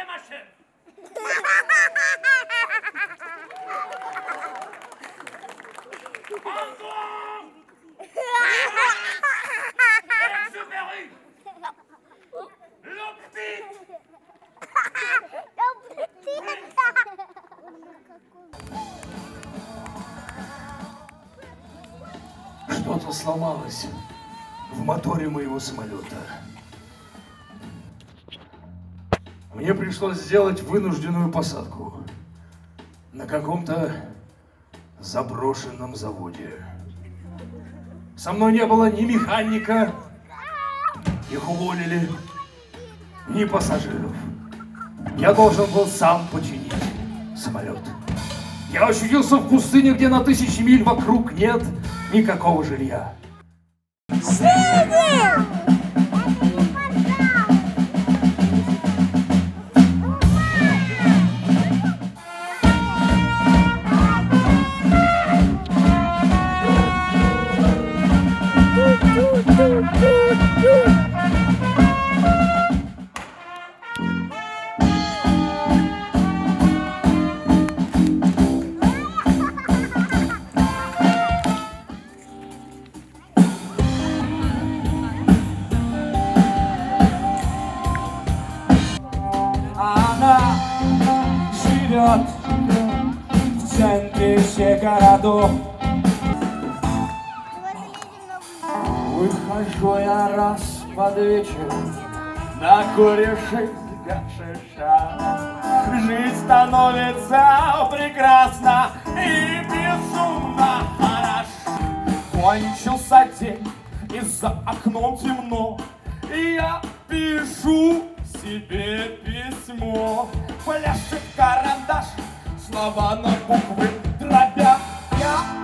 Где машина? Антон! Экзюпери! Лопти! Что-то сломалось в моторе моего самолета. Мне пришлось сделать вынужденную посадку на каком-то заброшенном заводе. Со мной не было ни механика, их уволили, ни пассажиров. Я должен был сам починить самолет. Я очутился в пустыне, где на тысячи миль вокруг нет никакого жилья. Она центре всех городов. Выхожу я раз под вечер на куревший гашиша. Жизнь становится прекрасна и безумно хороша. Кончился день, и за окном темно, и я пишу себе письмо. Пляшет карандаш, слова на буквы.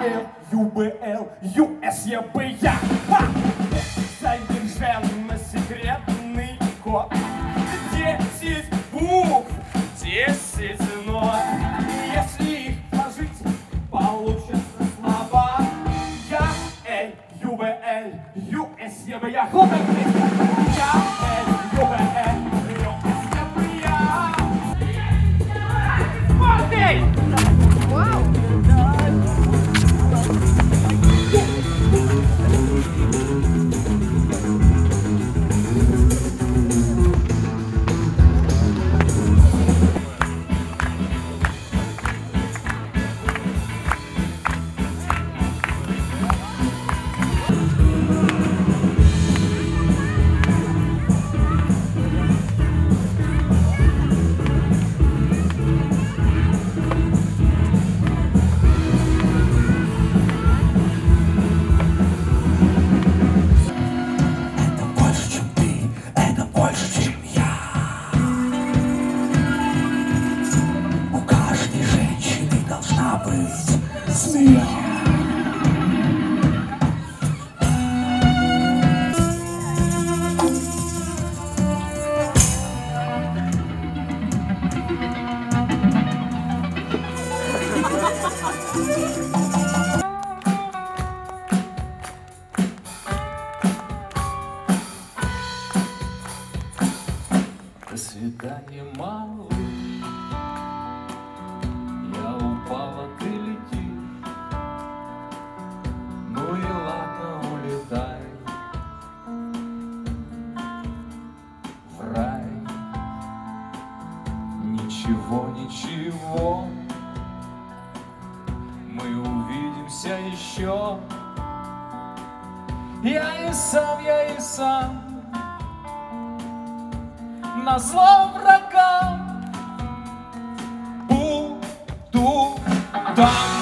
Я Л, Ю, быть змея. До свидания, Ничего, ничего, мы увидимся еще. Я и сам, я и сам на зло врагам буду там.